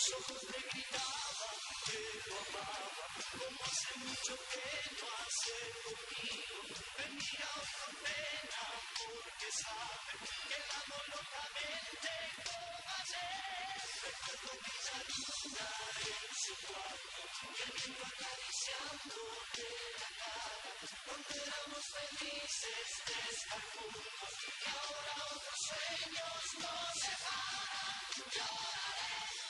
mis ojos me gritaban que lo como hace mucho que no hace conmigo. Me mira con pena porque sabe que la amo locamente como ayer. Recuerdo aquella luna en su cuarto y el viento acariciándole la cara, donde éramos felices de estar juntos y ahora otros sueños nos separan. Lloraré.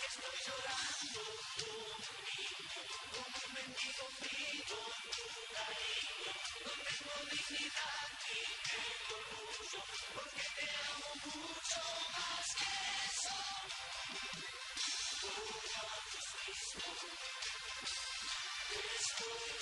que estoy llorando tú, como un mendigo frío, cariño, no tengo dignidad ni tengo orgullo, porque te amo mucho más que eso. Tú ya fuiste, estoy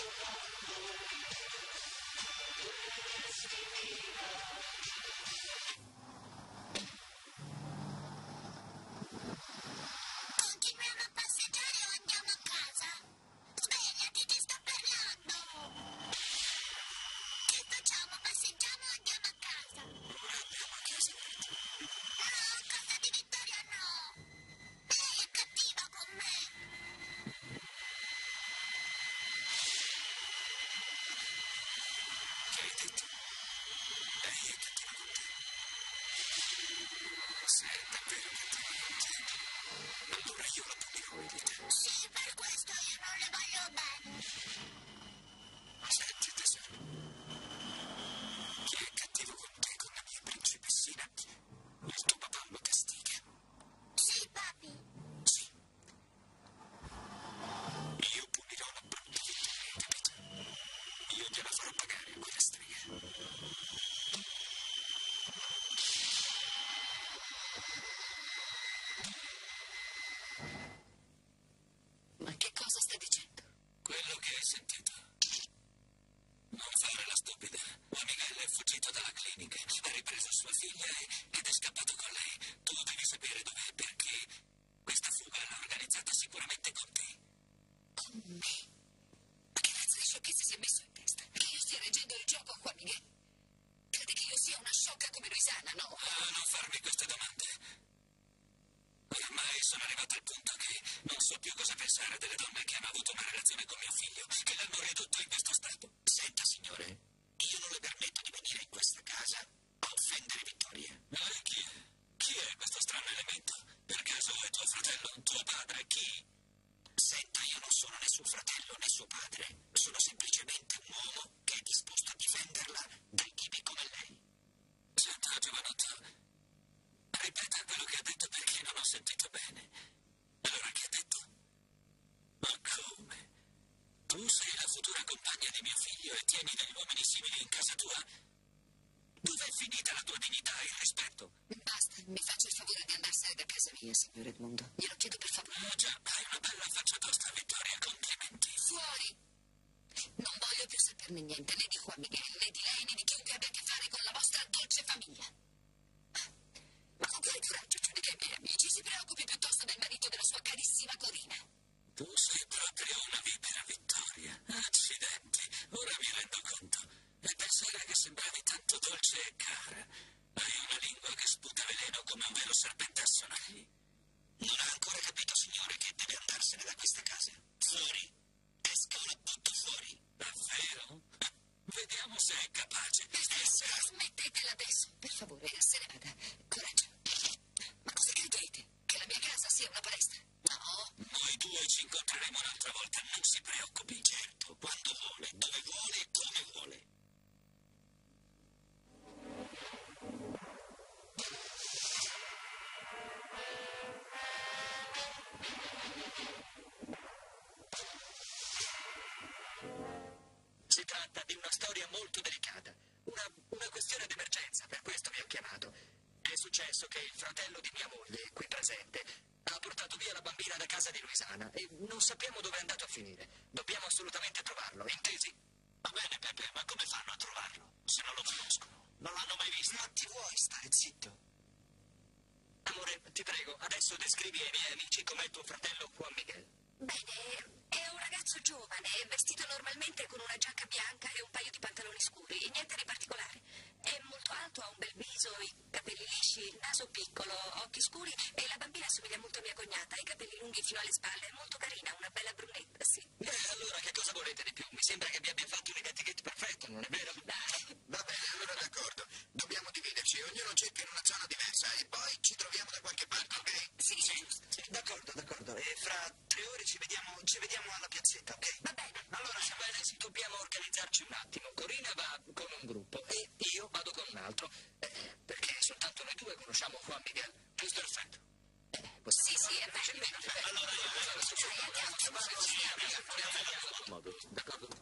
tieni degli uomini simili in casa tua? Dov'è finita la tua dignità e il rispetto? Basta, mi faccio il favore di andarsene da casa mia, signor Edmondo. Glielo chiedo per favore. Ah, già, hai una bella faccia tosta, Vittoria, complimenti. Fuori! Non voglio più saperne niente, le dico a Miguel amici com'è tuo fratello Juan Miguel. Bene, è un ragazzo giovane, vestito normalmente con una giacca bianca e un paio di pantaloni scuri, niente di particolare. È molto alto, ha un bel viso, i capelli lisci, il naso piccolo, occhi scuri e la bambina assomiglia molto a mia cognata, i capelli lunghi fino alle spalle, è molto carina, una bella brunetta, sì. Beh, allora che cosa volete di più? Mi sembra che vi abbia fatto un identikit perfetto, non è vero? Dai, Va bene, allora d'accordo. Dobbiamo dividerci, ognuno cerca in una zona diversa e poi ci troviamo da qualche parte, ok? sì, Sì, sì, d'accordo, d'accordo. E fra tre ore ci vediamo, ci vediamo alla piazzetta, ok? va bene. Allora, se bene, dobbiamo organizzarci un attimo. Corina va con un gruppo e io vado con un altro. Eh, perché soltanto noi due conosciamo Juan Miguel. Giusto perfetto. Sì, sì, è meglio. Allora io Dai, andiamo, su, su, su. modo, d'accordo? E io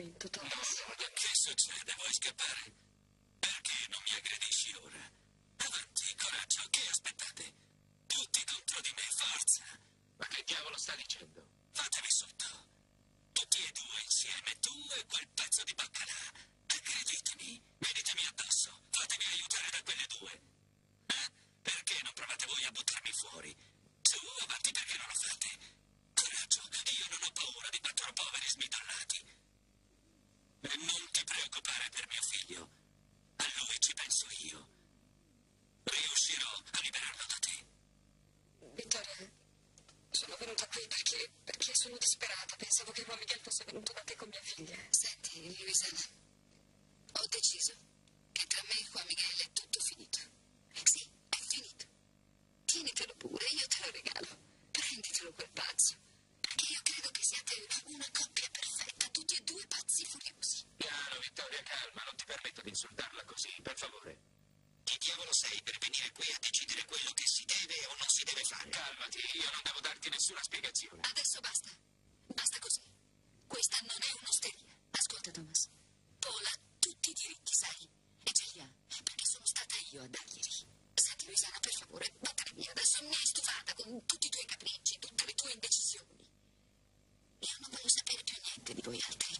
momento, Thomas. Ma che succede? Vuoi scappare? Perché non mi aggredisci ora? Avanti, coraggio, che aspettate? Tutti contro di me, forza! Ma che diavolo sta dicendo? Fatevi sotto! Tutti e due insieme, tu e quel pezzo di baccalà! Aggreditemi, venitemi addosso, fatevi aiutare da quelle due! Eh? Perché non provate voi a buttarmi fuori? Su, avanti perché non lo fate! Coraggio, io non ho paura di quattro poveri smidallati! E non ti preoccupare per mio figlio. A lui ci penso io. Riuscirò a liberarlo da te. Vittoria, sono venuta qui perché, perché sono disperata. Pensavo che Juan Miguel fosse venuto da te con mia figlia. Senti, Luisana, ho deciso che tra me e Juan Miguel è tutto finito. Sì, è finito. Tienitelo pure, io te lo regalo. Prenditelo quel pazzo. Perché io credo che siate una coppia perfetta, tutti e due pazzi furiosi. Piano, Vittoria, calma, non ti permetto di insultarla così, per favore. Chi diavolo sei per venire qui a decidere quello che si deve o non si deve fare? Calmati, io non devo darti nessuna spiegazione. Adesso basta. Basta così. Questa non è un'osteria. Ascolta, Thomas. Paul ha tutti i diritti, sai? E ce li ha, perché sono stata io a darglieli. Senti, Luisana, per favore, vattene via. Adesso mi hai stufata con tutti i tuoi capricci, tutte le tue indecisioni. Io non voglio sapere più niente di voi altri,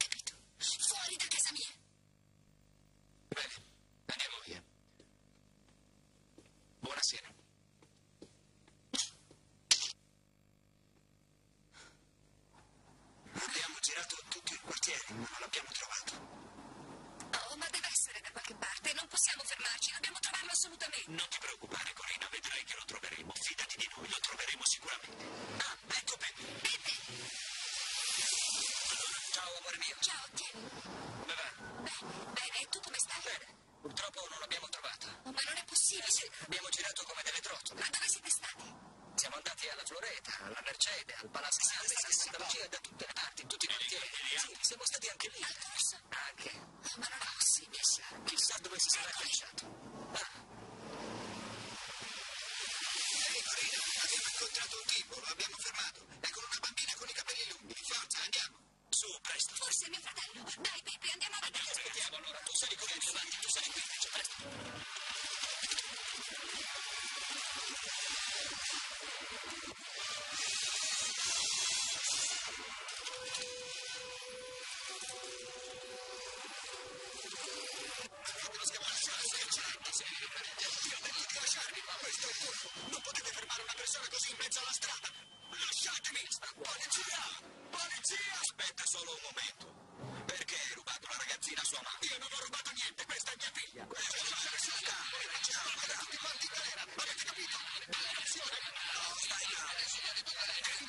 lasciarmi! Questo è il furto! Non potete fermare una persona così in mezzo alla strada! Lasciatemi! Polizia! Polizia! Aspetta solo un momento! Perché hai rubato la ragazzina a sua mamma? Io non ho rubato niente, questa è mia figlia! Questa è una personalità! Ciao, ma tutti quanti in galera! Avete capito? Alla nazione! No, stai male!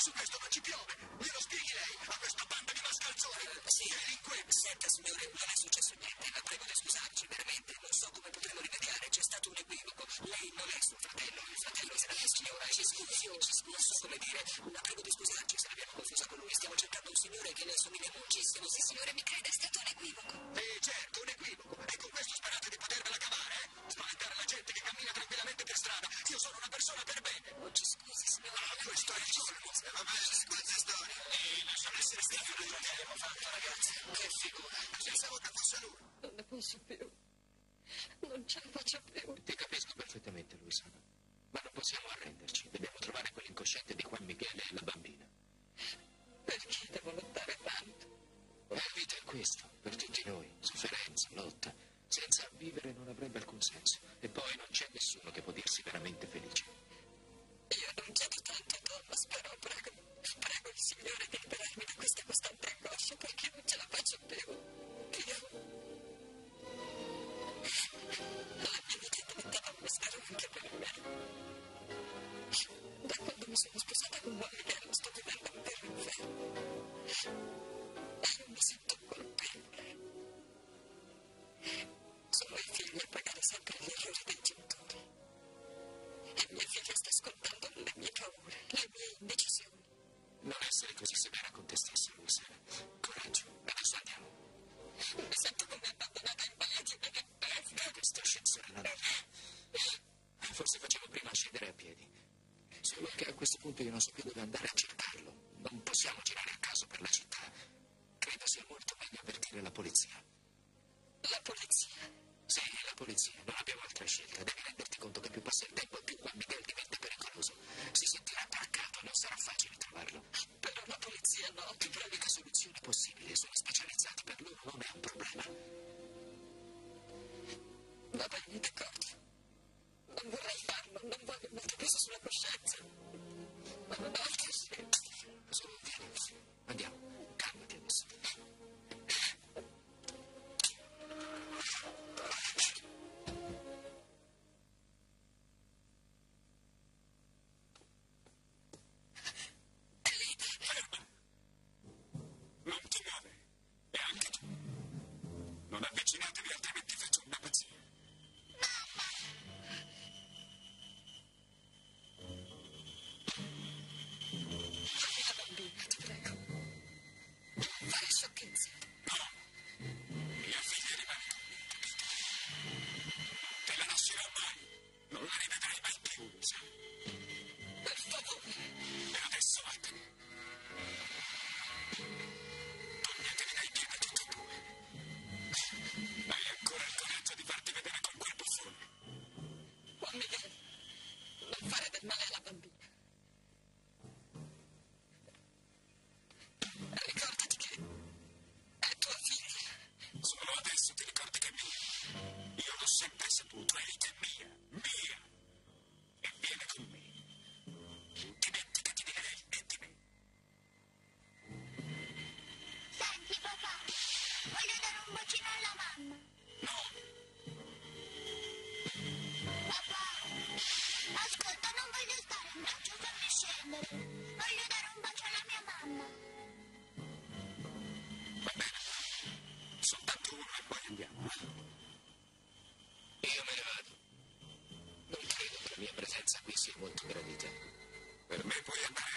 Su questo non ci piove. Glielo spieghi lei a questa banda di mascalzoni? Sì. Delinquenti. Senta, signore, non è successo niente. La prego di scusarci, veramente. Non so come potremo rimediare. C'è stato un equivoco. Lei non è suo fratello. Il fratello sarà la signora. Ci scusi, oh, ci scusi. Non so come dire. La prego di scusarci se l'abbiamo confusa con lui. Stiamo cercando un signore che le assomiglia moltissimo. Sì, signore, mi crede, è stato un equivoco. Eh, certo, un Vabbè, su queste storie. E lasciamo essere stati noi che abbiamo fatto, ragazzi. Che figura. Pensavo che fosse lui. Non ne posso più. Non ce la faccio più. sicurezza, mi si molto gradita. Per me puoi andare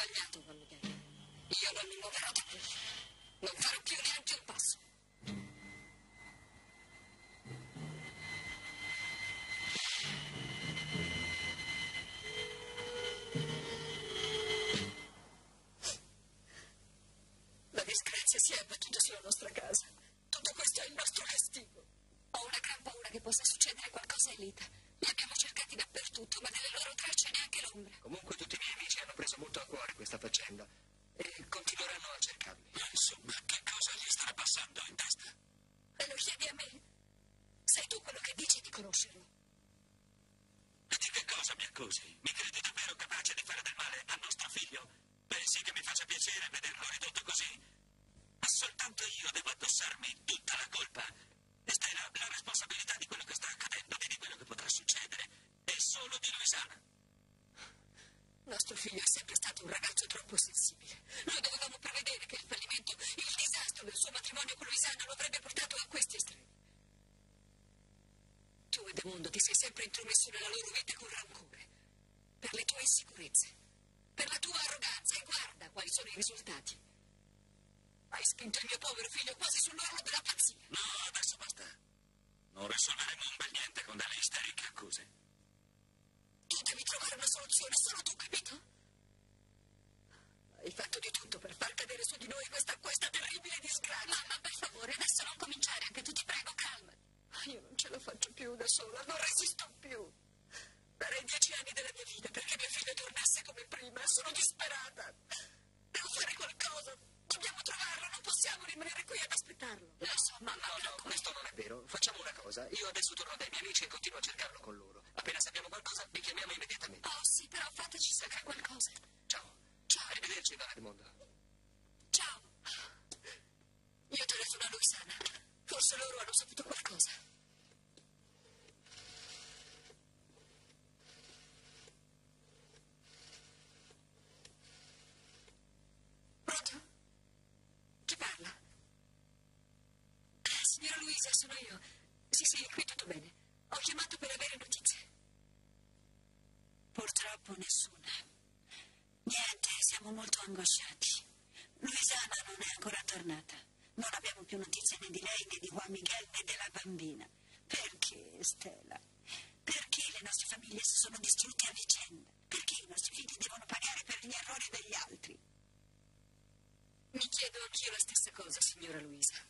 sbagliato, Juan Miguel. Io non mi muoverò da qui. Non farò più neanche un passo. La disgrazia si è abbattuta sulla nostra casa. Tutto questo è il nostro castigo. Ho una gran paura che possa succedere qualcosa a Elita. Li abbiamo cercati dappertutto, ma delle loro tracce neanche l'ombra. Comunque tutti i miei amici hanno preso molto a cuore questa faccenda e continueranno a cercarli. Ma insomma, che cosa gli starà passando in testa? E lo chiedi a me? Sei tu quello che dici di conoscerlo. E di che cosa mi accusi? Mi credi davvero capace di fare del male a nostro figlio? Pensi che mi faccia piacere vederlo ridotto così? Ma soltanto io devo addossarmi tutta la colpa. E Stella, la responsabilità di quello che sta accadendo e di quello che potrà succedere è solo di Luisana. Nostro figlio è sempre stato un ragazzo troppo sensibile. Noi dovevamo prevedere che il fallimento, il disastro del suo matrimonio con Luisana lo avrebbe portato a questi estremi. Tu, Edemondo, ti sei sempre intromesso nella loro vita con rancore. Per le tue insicurezze, per la tua arroganza e guarda quali sono i risultati. Hai spinto il mio povero figlio quasi sull'orlo della pazzia. No, adesso basta. Non risolveremo un bel niente con delle isteriche accuse. Tu devi trovare una soluzione, solo tu, capito? Hai fatto di tutto per far cadere su di noi questa, questa terribile disgrazia. Mamma, per favore, adesso non cominciare, anche tu ti prego, calma. Io non ce la faccio più da sola, non resisto più. Darei dieci anni della mia vita perché mio figlio tornasse come prima. Sono disperata. Devo fare qualcosa. Dobbiamo trovarlo, non possiamo rimanere qui ad aspettarlo. Lo so, mamma, No, no, questo non è vero. Facciamo una cosa. Io adesso torno dai miei amici e continuo a cercarlo con loro. Appena sappiamo qualcosa, vi chiamiamo immediatamente. Oh, sì, però fateci sapere qualcosa. Ciao. Ciao. Arrivederci, Don Edmondo. Ciao. Io telefono a Luisana. Forse loro hanno saputo qualcosa. Pronto? Chi parla? Ah, Signora Luisa, sono io. Sì, sì, qui tutto bene. Ho chiamato per avere notizie. Purtroppo nessuna. Niente, siamo molto angosciati. Luisana non è ancora tornata. Non abbiamo più notizie né di lei né di Juan Miguel né della bambina. Perché, Stella? Perché le nostre famiglie si sono distrutte a vicenda? Perché i nostri figli devono pagare per gli errori degli altri? Mi chiedo anch'io la stessa cosa, signora Luisa.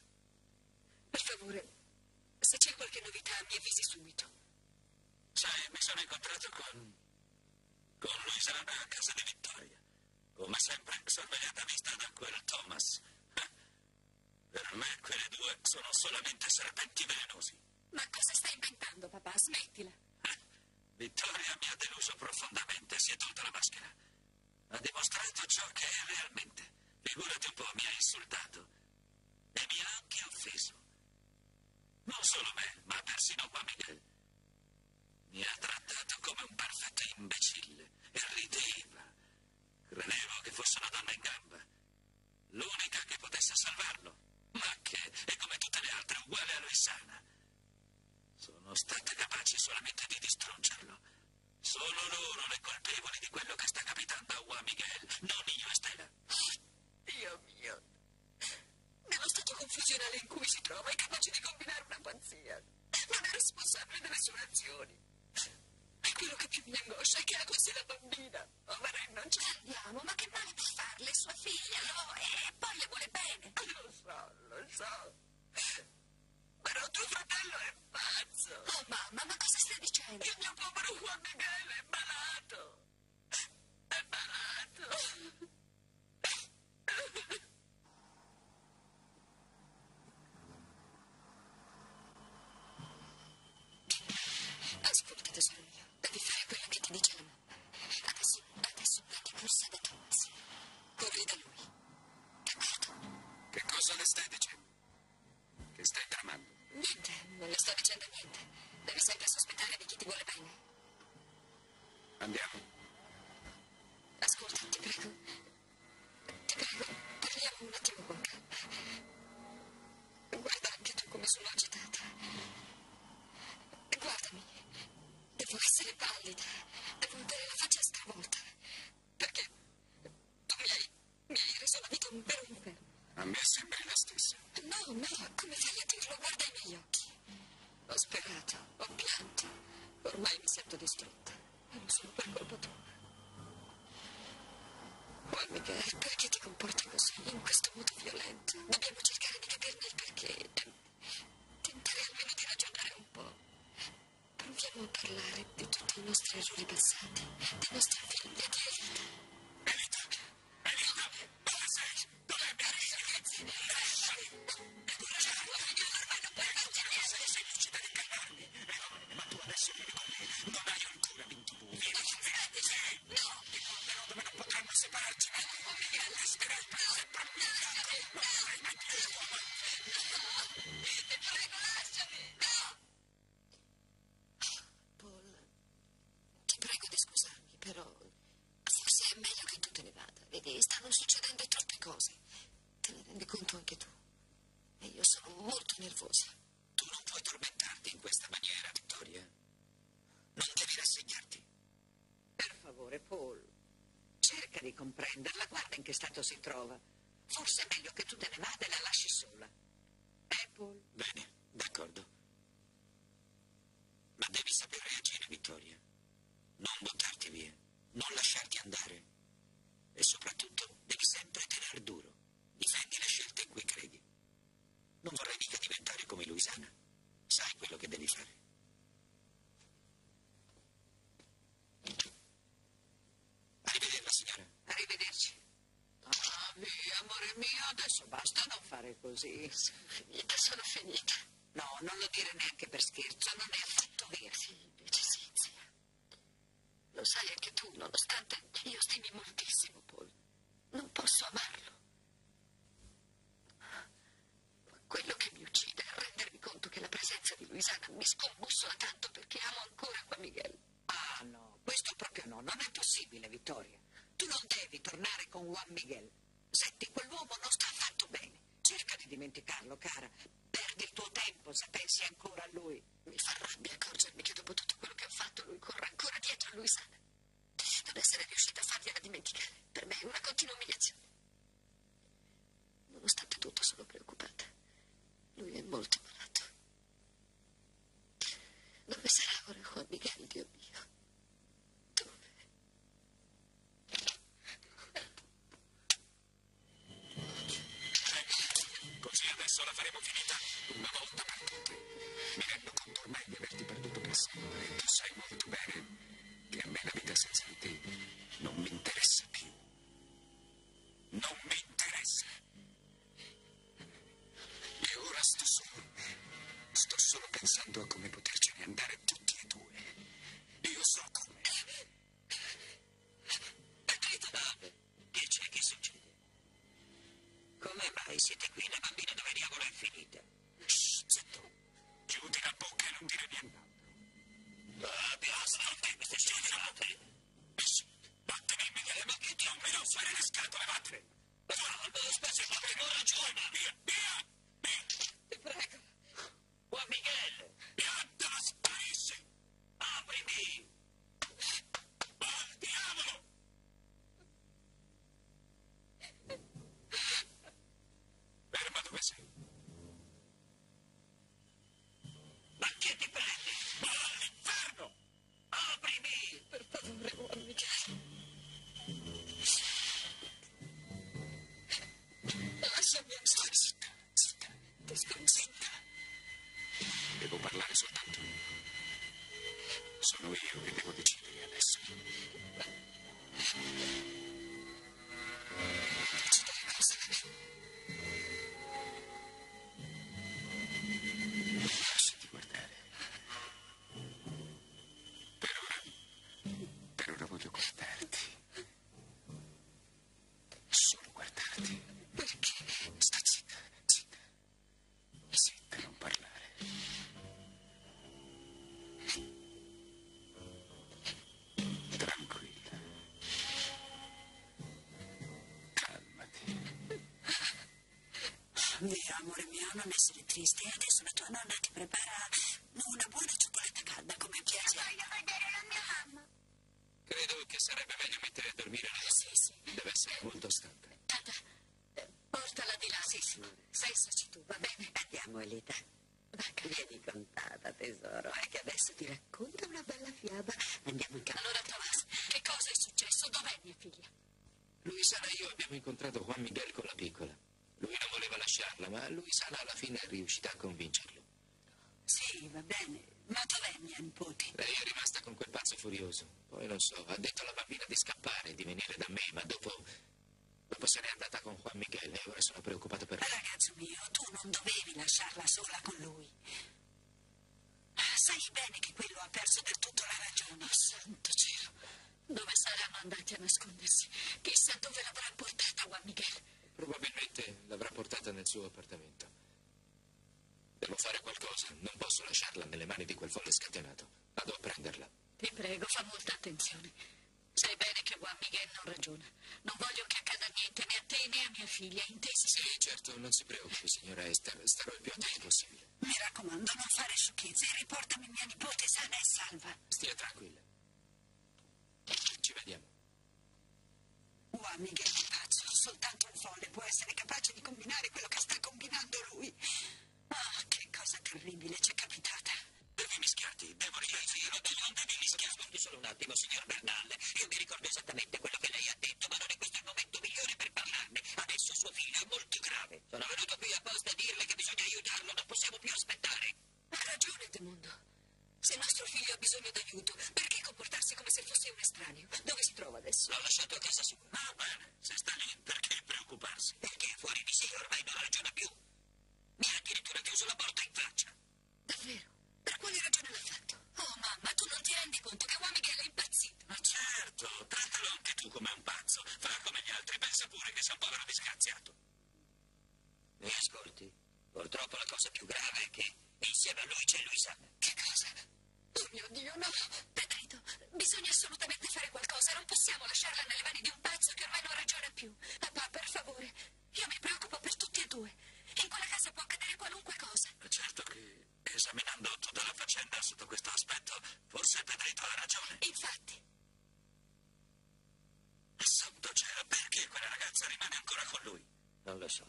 Per favore, se c'è qualche novità, mi avvisi subito. Sai, mi sono incontrato con... con Luisana a casa di Vittoria. Come sempre, sorvegliata a vista da quel Thomas. Per me quelle due sono solamente serpenti velenosi. Ma cosa stai inventando, papà? Smettila. Eh, Vittoria mi ha deluso profondamente, si è tolta la maschera. Ha dimostrato ciò che è realmente. Figurati un po', mi ha insultato. E mi ha anche offeso. Non solo me, ma persino Juan Miguel. Mi ha trattato come un perfetto imbecille e rideva. Credevo che fosse una donna in gamba. L'unica che potesse salvarlo. Ma che è come tutte le altre, uguale a Luisana. Sono state capaci solamente di distruggerlo. Sono loro le colpevoli di quello che sta capitando a Juan Miguel, non io e Stella. Dio mio. Nello stato confusionale in cui si trova, è capace di combinare una pazzia. Non è responsabile delle sue azioni. E quello che più mi angoscia è che ha con sé la bambina. Poverina, non c'è. Andiamo, ma che male può farle sua figlia? No, e poi le vuole bene. Lo so, lo so. Però tuo fratello è pazzo. Oh, mamma, ma cosa stai dicendo? Il mio povero Juan Miguel è malato. È malato. stai dicendo? Che stai tramando? Niente, non le sto dicendo niente. Devi sempre sospettare di chi ti vuole bene. Andiamo. Ascolta, ti prego. Ti prego. devi comprenderla, guarda in che stato si trova. Forse è meglio che tu te ne vada e la lasci sola. Apple. Beh, così. Sono finita, sono finita. No, non lo dire neanche per scherzo, non è affatto vero. Sì, dice Cinzia. Lo sai anche tu, nonostante io stimi moltissimo Paul, non posso amarlo. Quello che mi uccide è rendermi conto che la presenza di Luisana mi scombussola tanto perché amo ancora Juan Miguel. Ah no, questo proprio no, non è possibile, Vittoria. Tu non devi tornare con Juan Miguel dimenticarlo, cara. Perdi il tuo tempo se pensi ancora a lui. Mi fa rabbia accorgermi che dopo tutto quello che ho fatto lui corre ancora dietro a lui, Luisana. Non essere riuscita a fargliela dimenticare per me è una continua umiliazione. Nonostante tutto sono preoccupata. Lui è molto male. 37 Queen non essere triste. Adesso la tua nonna ti prepara una buona cioccolata calda come piace. Voglio vedere la mia mamma. Credo che sarebbe meglio mettere a dormire la Sì, sì. Deve essere molto stanca. Tata, eh, portala di là. Sì, signore. Sensaci tu, va bene? Andiamo, Elita. Vieni contata, tesoro. È che adesso ti racconta una bella fiaba. Andiamo in casa. Allora, Thomas, che cosa è successo? Dov'è mia figlia? Luisana e io abbiamo incontrato Juan Miguel con la piccola. Lui lasciarla, ma Luisana alla fine è riuscita a convincerlo. Sì, va bene. Ma dov'è mia nipote? Lei è rimasta con quel pazzo furioso. Poi non so, ha detto alla bambina di scappare, di venire da me, ma dopo. Dopo se n'è andata con Juan Miguel e ora sono preoccupato per lei. Ragazzo mio, tu non dovevi lasciarla sola con lui. Sai bene che quello ha perso del tutto la ragione. Oh, santo cielo. Dove saranno andati a nascondersi? Chissà dove l'avrà portata Juan Miguel. Probabilmente portata nel suo appartamento. Devo fare qualcosa, non posso lasciarla nelle mani di quel folle scatenato. Vado a prenderla. Ti prego, fa molta attenzione. Sai bene che Juan Miguel non ragiona. Non voglio che accada niente né a te né a mia figlia, intesi? Sì, certo, non si preoccupi, signora Esther. Starò il più attento possibile. Mi raccomando, non fare sciocchezze e riportami mia nipote sana e salva. Stia tranquilla. Ci vediamo. Juan Miguel soltanto un folle può essere capace di combinare quello che sta combinando lui. Ah, che cosa terribile ci è capitata. Devi mischiarti, devo io non devi mischiarti. Ascolti solo un attimo, signor Bernal. Io mi ricordo esattamente quello che lei ha detto, ma non è questo il momento migliore per parlarne. Adesso suo figlio è molto grave. Sono venuto qui apposta a dirle che bisogna aiutarlo, non possiamo più aspettare. Ha ragione, Demondo. Se nostro figlio ha bisogno d'aiuto, perché comportarsi come se fosse un estraneo? Dove si trova adesso? L'ho lasciato a casa sua. Ah, bene, se sta lì, perché preoccuparsi? Perché è fuori di sé, ormai non ragiona più. Mi ha addirittura chiuso la porta in faccia. Davvero? Per quale ragione l'ha fatto? Oh, mamma, tu non ti rendi conto che Juan Miguel è impazzito? Ma certo, trattalo anche tu come un pazzo. Fa come gli altri, pensa pure che sei un povero disgraziato. Mi ascolti? Purtroppo la cosa più grave è che insieme a lui c'è Luisana. Che cosa? Oh mio Dio, no! Pedrito, bisogna assolutamente fare qualcosa. Non possiamo lasciarla nelle mani di un pazzo che ormai non ragiona più. Papà, per favore, io mi preoccupo per tutti e due. In quella casa può accadere qualunque cosa. Certo che, esaminando tutta la faccenda sotto questo aspetto, forse Pedrito ha ragione. Infatti, Santo cielo, perché quella ragazza rimane ancora con lui? Non lo so.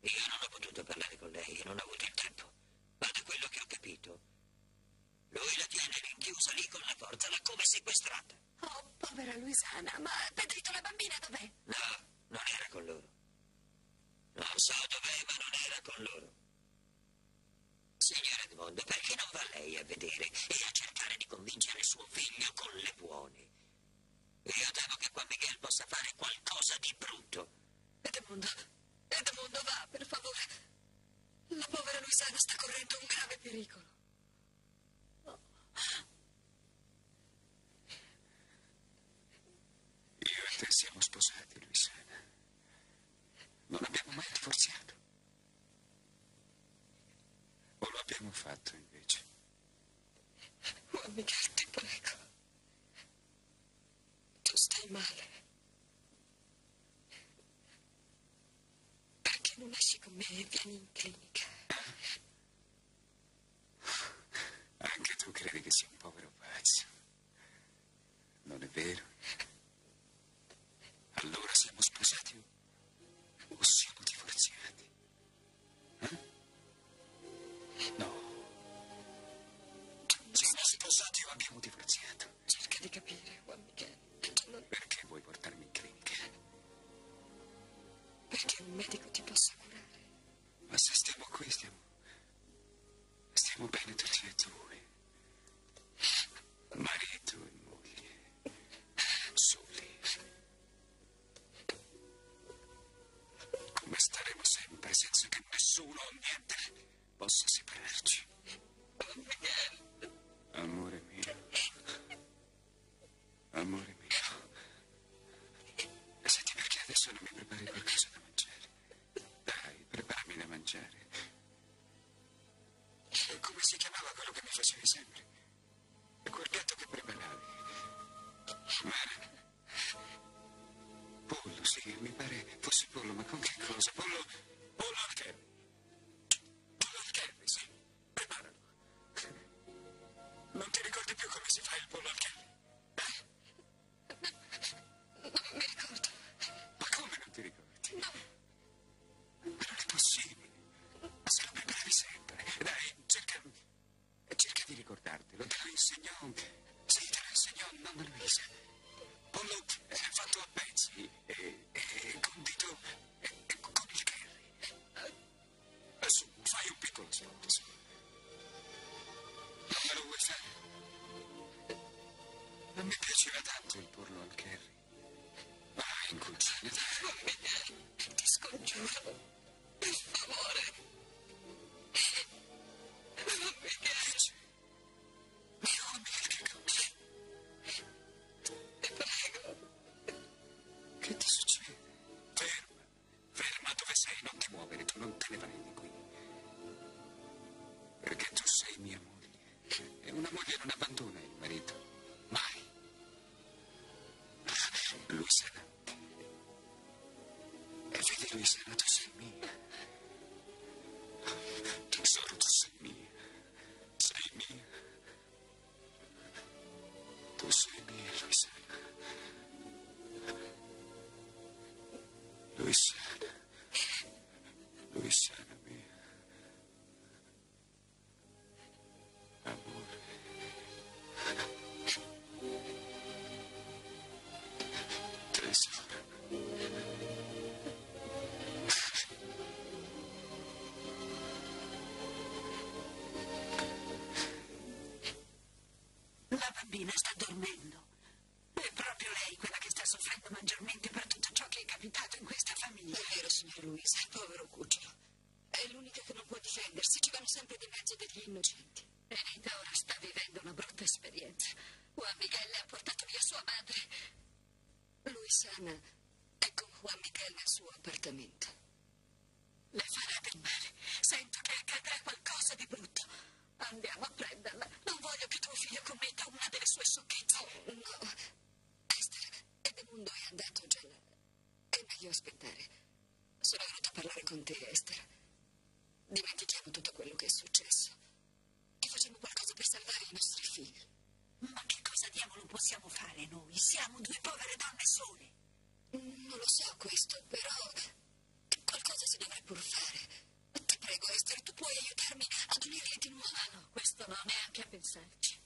Io non ho potuto parlare con lei e non ho avuto il tempo. Ma da quello che ho capito, lui la tiene rinchiusa lì con la forza, l'ha come sequestrata. oh, povera Luisana, ma Pedrito la bambina dov'è? No, non era con loro. Non so dov'è, ma non era con loro. Signore Edmondo, perché non va lei a vedere e a cercare di convincere suo figlio con le buone? Io temo che Juan Miguel possa fare qualcosa di brutto. Edmondo, Edmondo, va, per favore. La povera Luisana sta correndo un grave pericolo. Io e te siamo sposati, Luisana. Non abbiamo mai divorziato. O lo abbiamo fatto, invece? Juan Miguel, ti prego. Tu stai male. Perché non esci con me e vieni in clinica? Sì, te lo insegnò nonna Luisa. Pollo eh, fatto a pezzi e, e condito e, con il curry. Adesso fai un piccolo spot, su. Non me lo vuoi fare? A me piaceva tanto il pollo al curry. Vai in cucina, dai. Ti scongiuro. Sua madre. Luisana è con Juan Miguel nel suo appartamento. Le farà del male. Sento che accadrà qualcosa di brutto. Andiamo a prenderla. Non voglio che tuo figlio commetta una delle sue sciocchezze. No, Esther, Edmundo è andato già là. È meglio aspettare. Sono venuta a parlare con te, Esther. Dimentichiamo tutto quello che è successo. E facciamo qualcosa per salvare i nostri figli. Ma che possiamo fare noi? Siamo due povere donne sole. Non lo so questo, però qualcosa si dovrà pur fare. Ti prego, Esther, tu puoi aiutarmi ad unirli di nuovo. No, questo no, neanche a pensarci.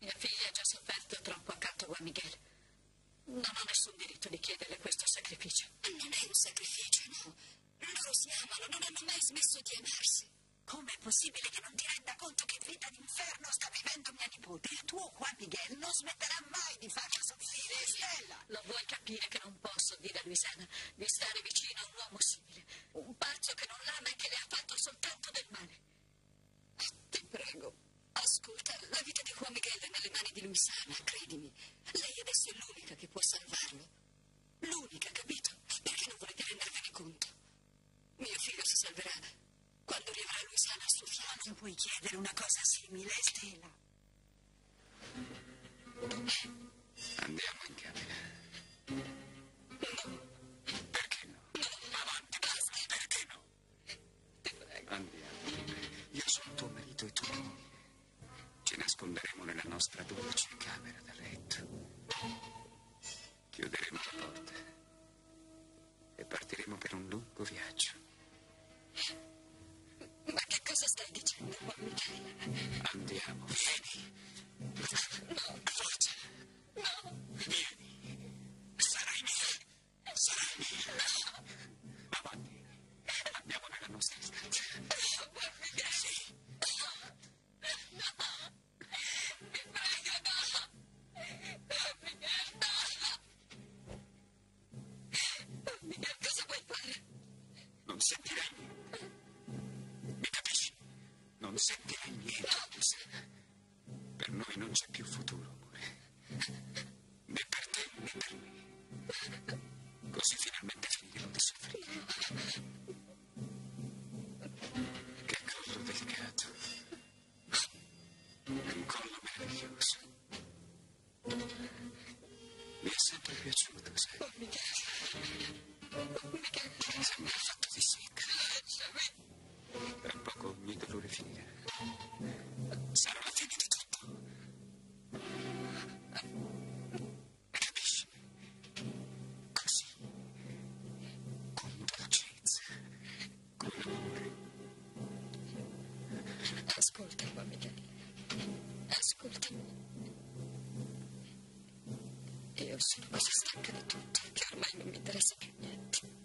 Mia figlia ha già sofferto troppo accanto a Juan Miguel. Non ho nessun diritto di chiederle questo sacrificio. Non è un sacrificio, no. Loro si amano, non hanno mai smesso di amarsi. Com'è possibile che non ti renda conto che vita d'inferno sta vivendo mia nipote? Il tuo Juan Miguel non smetterà mai di farla soffrire, Stella. Lo vuoi capire che non posso dire a Luisana di stare vicino a un uomo simile? Un pazzo che non l'ama e che le ha fatto soltanto del male. Ti prego, ascolta, la vita di Juan Miguel è nelle mani di Luisana, credimi. Lei adesso è l'unica che può salvarlo. L'unica, capito? Perché non volete rendervene conto? Mio figlio si salverà quando riavrà Luisana fianco. Come puoi chiedere una cosa simile, Stella? Andiamo in camera. Perché no? Avanti, basta. Perché no? Andiamo. Io sono tuo marito e tu mia moglie. Ci nasconderemo nella nostra dolce camera da letto. Chiuderemo la porta e partiremo per un lungo viaggio. Miguel? Andiamo, vieni. No, io sì, ma stanca di tutto, che ormai non mi interessa più niente.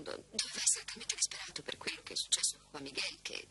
fondo, dove esattamente disperato per quello che è successo a Miguel, che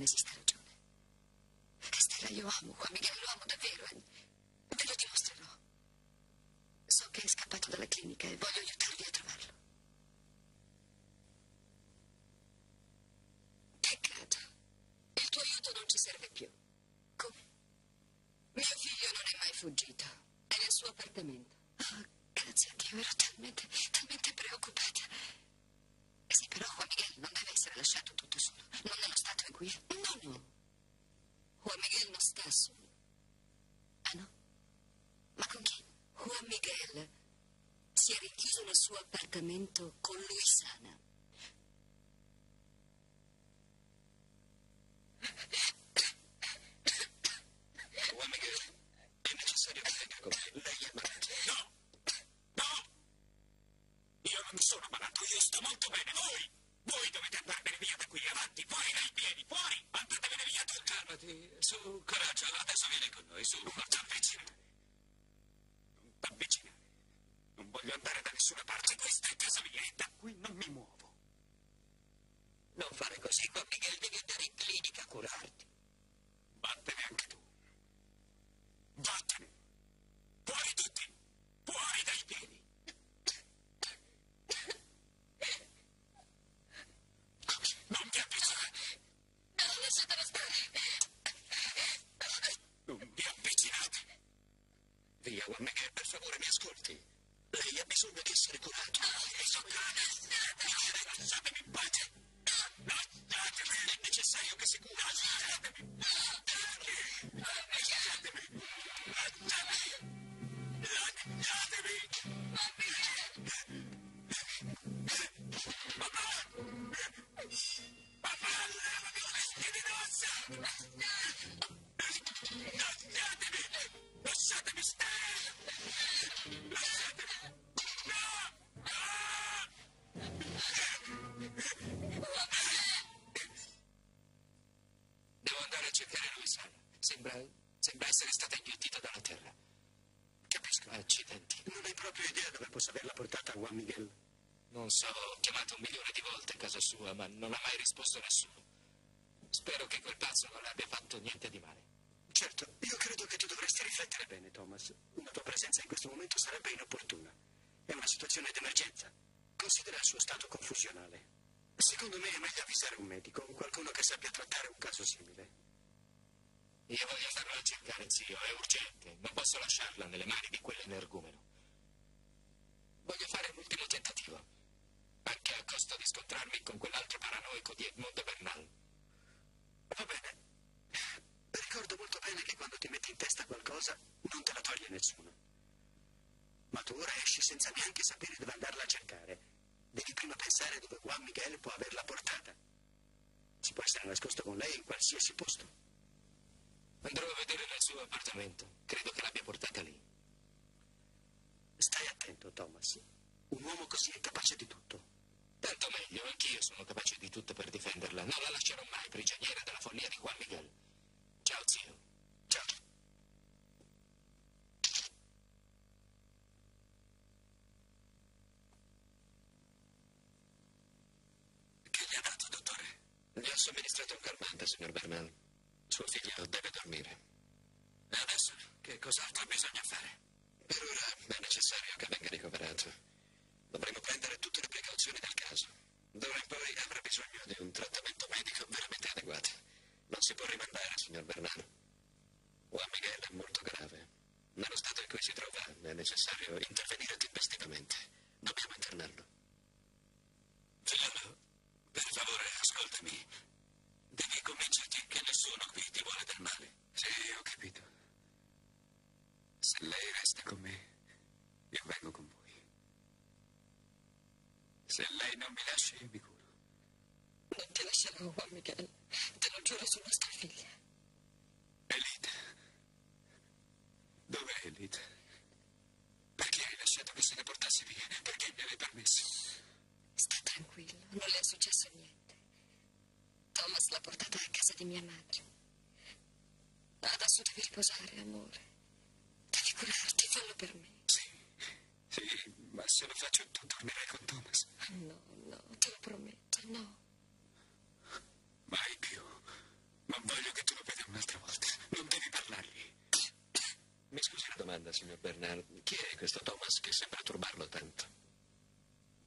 necesitan ayuda. Estela, yo amo Juan Miguel. Sacramento con Luisana. Lei ha bisogno di essere soccane. Lasciatemi in pace. Lasciatemi. È necessario che si cura. Lasciatemi. Lasciatemi. Lasciatemi. Lasciatemi. Papà. Papà, levami i vestiti d'ossa. Lasciatemi. Lasciatemi stare. Lasciatemi. No. No. Devo andare a cercare Luisana. Sembra, sembra essere stata inghiottita dalla terra. Capisco. Accidenti. Non hai proprio idea dove possa averla portata Juan Miguel? Non so, ho chiamato un milione di volte a casa sua, ma non ha mai risposto nessuno. Spero che quel pazzo non le abbia fatto niente di male. Certo, io credo che tu dovresti riflettere bene, Thomas. Una tua presenza in questo momento sarebbe inopportuna. È una situazione d'emergenza. Considera il suo stato confusionale. Secondo me è meglio avvisare un medico o qualcuno che sappia trattare un caso simile. Io voglio andarla a cercare, zio, è urgente. Non posso lasciarla nelle mani di quell'energumeno. Voglio fare un ultimo tentativo, anche a costo di scontrarmi con quell'altro paranoico di Edmondo Bernal. Va bene. Ricordo molto bene che quando ti metti in testa qualcosa non te la toglie nessuno. Ma tu ora esci senza neanche sapere dove andarla a cercare. Devi prima pensare dove Juan Miguel può averla portata. Si può essere nascosto con lei in qualsiasi posto. Andrò a vedere nel suo appartamento. Credo che l'abbia portata lì. Stai attento, Thomas. Un uomo così è capace di tutto. Tanto meglio, anch'io sono capace di tutto per difenderla. Non la lascerò mai prigioniera della follia di Juan Miguel. Ciao, zio. Ciao. Che gli ha dato, dottore? Gli ho somministrato un calmante, signor Bernal. Suo figlio deve dormire. E adesso che cos'altro bisogna fare? Per ora è necessario che venga ricoverato. Dovremo prendere tutte le precauzioni del caso. D'ora in poi avrà bisogno di un trattamento medico veramente adeguato. Non si può rimandare, signor Bernardo. Juan Miguel è molto grave. Nello stato in cui si trova è necessario intervenire tempestivamente. Dobbiamo internarlo. Figliolo, per favore, ascoltami. Devi convincerti che nessuno qui ti vuole del male. Sì, ho capito. Se lei resta con me, io vengo con voi. Se lei non mi lascia, io mi curo. Non ti lascerò, Juan Miguel. Te lo giuro su nostra figlia. Elite. Dov'è Elite? Perché hai lasciato che se ne portasse via? Perché gliel'hai permesso? Sta tranquillo, non le è successo niente. Thomas l'ha portata a casa di mia madre. Adesso devi riposare, amore. Devi curarti, fallo per me. Sì, sì, ma se lo faccio tu dormirai con Thomas. No, no, te lo prometto, no. Mai più. Non voglio che tu lo veda un'altra volta. Non devi parlargli. Mi scusi una domanda, signor Bernard. Chi è questo Thomas che sembra turbarlo tanto?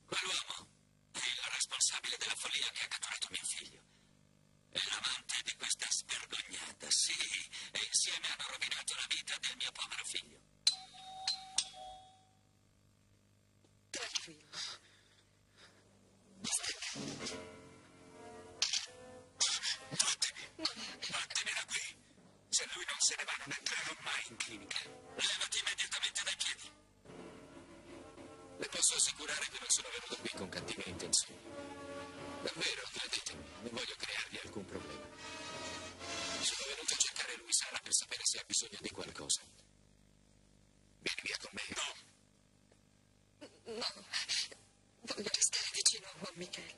Quell'uomo è il responsabile della follia che ha catturato mio figlio. È l'amante di questa svergognata, sì. E insieme hanno rovinato la vita del mio povero figlio. Tranquillo. Vattene! Vattene da qui! Se lui non se ne va, non entrerò mai in clinica. Levati immediatamente dai piedi. Le posso assicurare che non sono venuto qui con cattive intenzioni. Davvero, credetemi, non voglio creargli alcun problema. Sono venuto a cercare Luisana per sapere se ha bisogno di qualcosa. Vieni via con me. No! No, voglio restare vicino a Juan Miguel.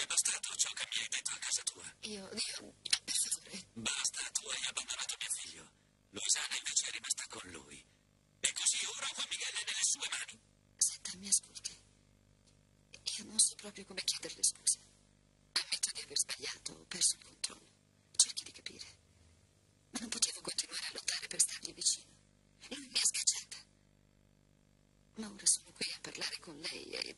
è bastato ciò che mi hai detto a casa tua. Io, io, per favore. Basta, tu hai abbandonato mio figlio. Luisana invece è rimasta con lui. E così ora Juan Miguel è nelle sue mani. Senta, mi ascolti. Io non so proprio come chiederle scusa. Ammetto di aver sbagliato, ho perso il controllo. Cerchi di capire. Ma non potevo continuare a lottare per stargli vicino. Lui mi ha scacciata. Ma ora sono qui a parlare con lei e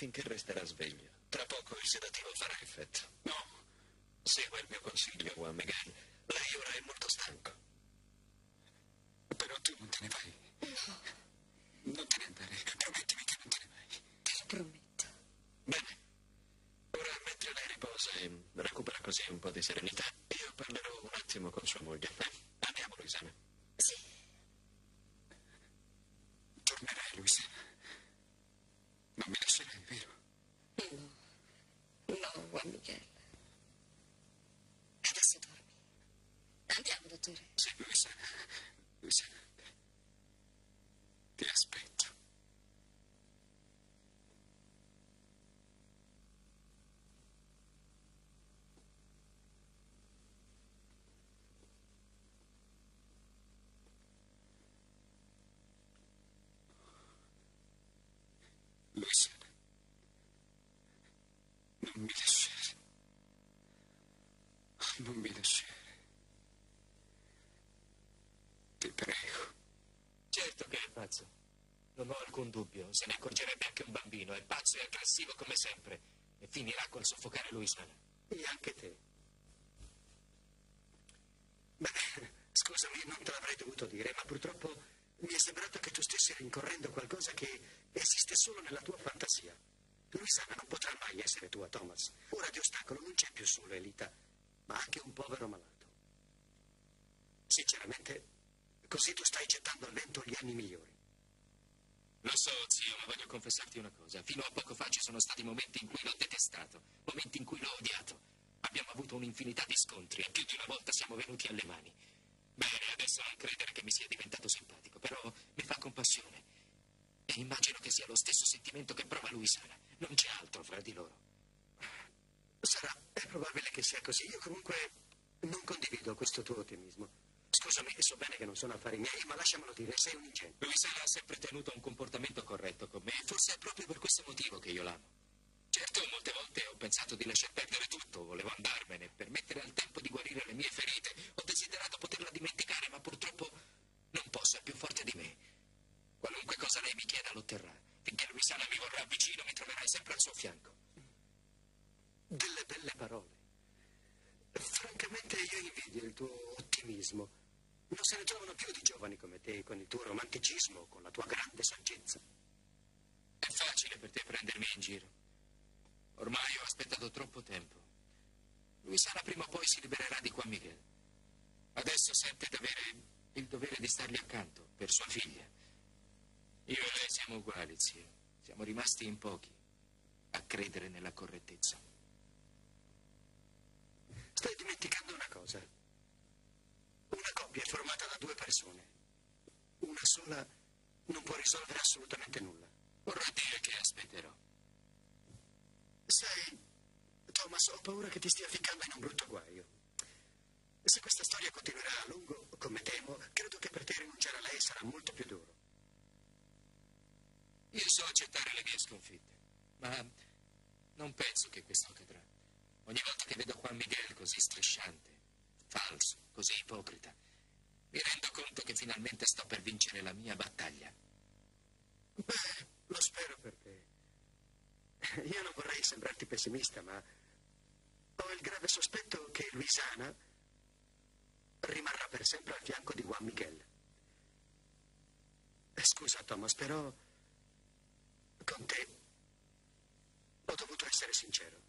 finché resterà sveglio. Tra poco il sedativo farà effetto. No, Segua il mio consiglio, Juan Miguel. Lei ora è molto stanco. però tu non te ne vai. Non te ne andare, promettimi che non te ne vai. Te lo prometto. Bene. Ora, mentre lei riposa e recupera così un po' di serenità, io parlerò un attimo con sua moglie. Eh, Andiamo, Luisana. Sì, Tornerai, Luisana. Non mi lascerai, vero? no. No, Juan Miguel. Adesso dormi. Andiamo, dottore. Sì, Luisana. Luisana. Ti aspetto. Luisana. Non mi lasciare. Non mi lasciare. Ti prego. Certo che è pazzo. Non ho alcun dubbio. Se ne accorgerebbe anche un bambino. È pazzo e aggressivo come sempre. E finirà col soffocare Luisana. E anche te. Beh, scusami, non te l'avrei dovuto dire, ma purtroppo mi è sembrato che tu stessi rincorrendo qualcosa che esiste solo nella tua fantasia. Luisana non potrà mai essere tua, Thomas. Ora di ostacolo non c'è più solo Elita, ma anche un povero malato. Sinceramente, così tu stai gettando al vento gli anni migliori. Lo so, zio, ma voglio confessarti una cosa. Fino a poco fa ci sono stati momenti in cui l'ho detestato, momenti in cui l'ho odiato. Abbiamo avuto un'infinità di scontri e più di una volta siamo venuti alle mani. Bene, adesso non credere che mi sia diventato simpatico, però mi fa compassione. E immagino che sia lo stesso sentimento che prova Luisana. Non c'è altro fra di loro. Sarà, è probabile che sia così. Io comunque non condivido questo tuo ottimismo. Scusami, so bene che non sono affari miei, ma lasciamelo dire, sei un ingenuo. Luisana ha sempre tenuto un comportamento corretto con me forse è proprio per questo motivo che io l'amo. Certo, molte volte ho pensato di lasciar perdere tutto, volevo andarmene, permettere al tempo di guarire le mie ferite, ho desiderato poterla dimenticare, ma purtroppo non posso, è più forte di me. Qualunque cosa lei mi chieda lo otterrà. Finché Luisana mi vorrà vicino, mi troverai sempre al suo fianco. delle belle parole. Francamente io invidio il tuo ottimismo. Non se ne trovano più di giovani come te, con il tuo romanticismo, con la tua grande saggezza. È facile per te prendermi in giro. Ormai ho aspettato troppo tempo. Luisana prima o poi si libererà di Juan Miguel. Adesso sente d'avere il dovere di stargli accanto per sua figlia. Io e lei siamo uguali, zio. Siamo rimasti in pochi a credere nella correttezza. Stai dimenticando una cosa. Una coppia è formata da due persone. Una sola non può risolvere assolutamente nulla. Vorrà dire che aspetterò. Sai, Thomas, ho paura che ti stia ficcando in un brutto guaio. Se questa storia continuerà a lungo, come temo, credo che per te rinunciare a lei sarà molto più duro. Io so accettare le mie sconfitte, ma non penso che questo accadrà. Ogni volta che vedo Juan Miguel così strisciante, falso, così ipocrita, mi rendo conto che finalmente sto per vincere la mia battaglia. Beh, lo spero per te. Io non vorrei sembrarti pessimista, ma ho il grave sospetto che Luisana rimarrà per sempre al fianco di Juan Miguel. Eh, scusa, Thomas, però con te ho dovuto essere sincero.